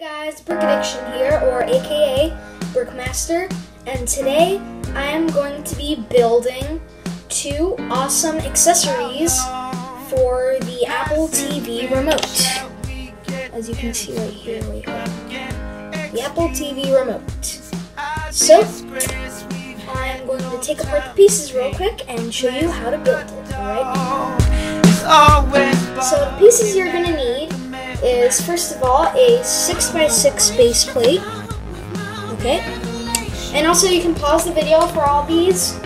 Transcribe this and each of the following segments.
guys, Brick Addiction here, or aka Brickmaster, and today I am going to be building two awesome accessories for the Apple TV remote. As you can see right here, hold on. the Apple TV remote. So, I'm going to take apart the pieces real quick and show you how to build it, alright? So the pieces you're going to need is first of all a 6x6 base plate. Okay. And also you can pause the video for all these.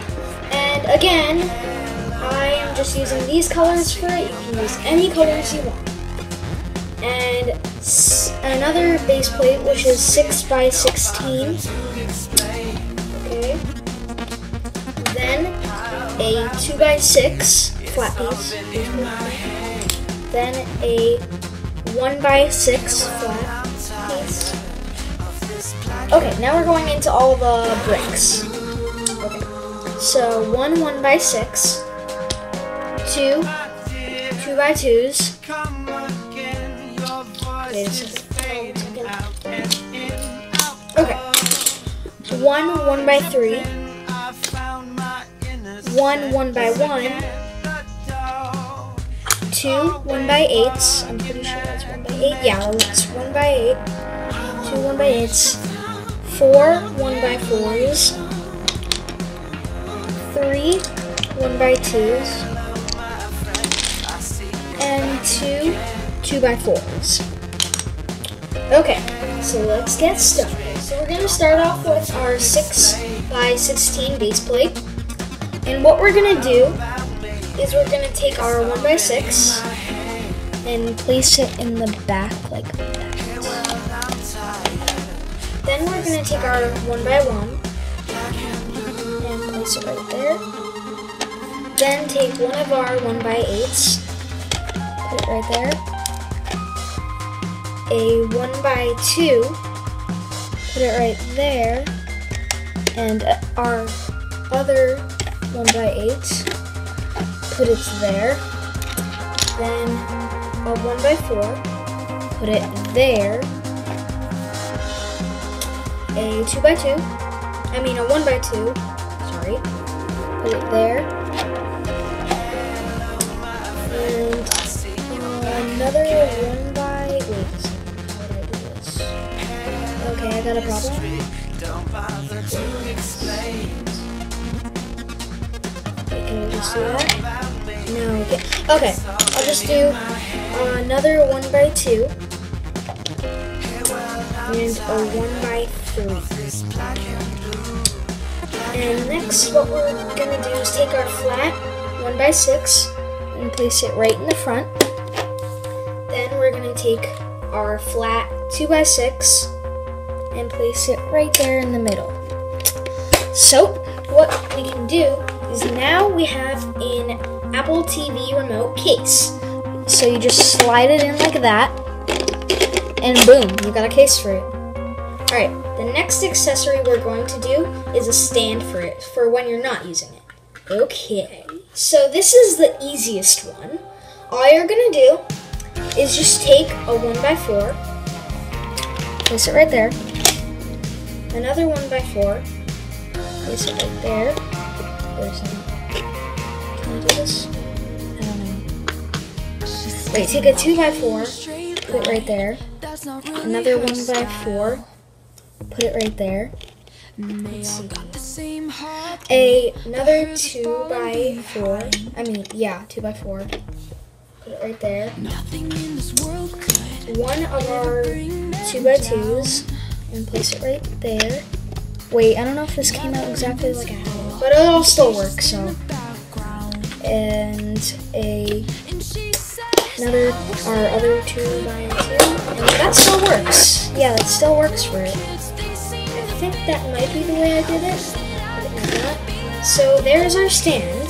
And again, I am just using these colors for it. You can use any colors you want. And another base plate which is 6x16. Okay. Then a 2x6 flat piece. Then a one by six flat piece. Okay, now we're going into all the bricks. Okay, so one one by six, two two by twos. Okay, one one by three, one one by one two one by eights. I'm pretty Yeah, it's one by eight. Two one by eights. Four one by fours. Three one by twos. And two two by fours. Okay, so let's get started. So we're gonna start off with our six by 16 base plate. And what we're gonna do is we're going to take our 1x6 and place it in the back like that. Then we're going to take our one by one and place it right there. Then take one of our one by eights, put it right there. A one by two, put it right there. And our other one by eight, put it there. Then a 1 by 4 put it there. A 2 by 2 I mean a 1 by 2 sorry, put it there. And another 1 by, wait, I? Okay, I got a problem. No. Okay. okay. I'll just do another one by two and a one by three. And next, what we're gonna do is take our flat one by six and place it right in the front. Then we're gonna take our flat two by six and place it right there in the middle. So, what we can do is now we have an Apple TV remote case. So you just slide it in like that, and boom, you got a case for it. Alright, the next accessory we're going to do is a stand for it, for when you're not using it. Okay, so this is the easiest one. All you're gonna do is just take a 1x4, place it right there, another 1x4, place it right there, there's some can I do this? Wait, take a 2x4, put it right there. Another 1x4, put it right there. A, another 2x4, I mean, yeah, 2x4. Put it right there. One of our 2x2s, and place it right there. Wait, I don't know if this came out exactly like I had it, but it'll still work, so and a another our other two by two. And that still works. Yeah, that still works for it. I think that might be the way I did it. So there's our stand.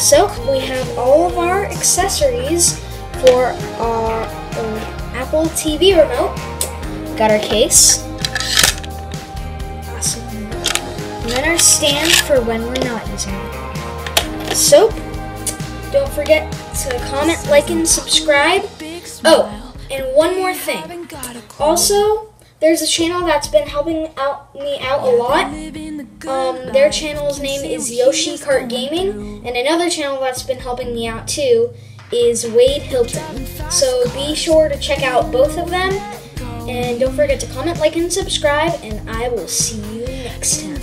So we have all of our accessories for our, our Apple TV remote. Got our case. Awesome. And then our stand for when we're not using it. Soap don't forget to comment, like, and subscribe. Oh, and one more thing. Also, there's a channel that's been helping out me out a lot. Um, their channel's name is Yoshi Kart Gaming, and another channel that's been helping me out too is Wade Hilton. So be sure to check out both of them, and don't forget to comment, like, and subscribe, and I will see you next time.